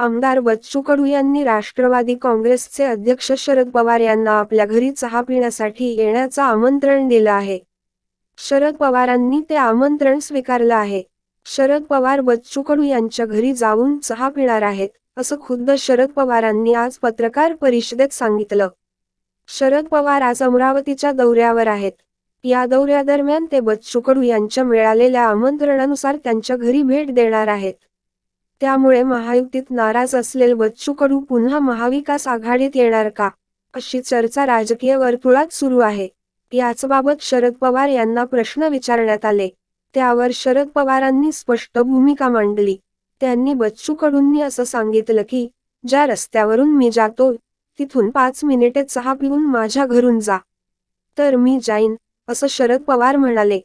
आमदार बच्चू कडू यांनी राष्ट्रवादी काँग्रेसचे अध्यक्ष शरद पवार यांना आपल्या घरी चहा पिण्यासाठी येण्याचं आमंत्रण दिलं आहे. शरद पवारांनी ते आमंत्रण स्वीकारलं आहे. शरद पवार बच्चू कडू यांच्या घरी जाऊन चहा पिणार आहेत असं खुद्द शरद पवारांनी आज पत्रकार परिषदेत सांगितलं. शरद पवार आज अमरावतीच्या दौऱ्यावर आहेत. या दौऱ्यादरम्यान ते बच्चू कडू यांच्या मिळालेल्या आमंत्रणानुसार त्यांच्या घरी भेट देणार आहेत. त्यामुळे महायुतीत नाराज असलेले बच्चू कडू पुन्हा महाविकास आघाडीत येणार का? अशी चर्चा राजकीय वर्तुळात सुरू आहे. याचबाबत शरद पवार यांना प्रश्न विचारण्यात आले. त्यावर शरद पवारांनी स्पष्ट भूमिका मांडली. त्यांनी बच्चू कडूंनी असं सांगितलं की ज्या रस्त्यावरून मी जातो तिथून पाच मिनिटे चहा पिऊन माझ्या घरून जा. तर मी जाईन असं शरद पवार म्हणाले.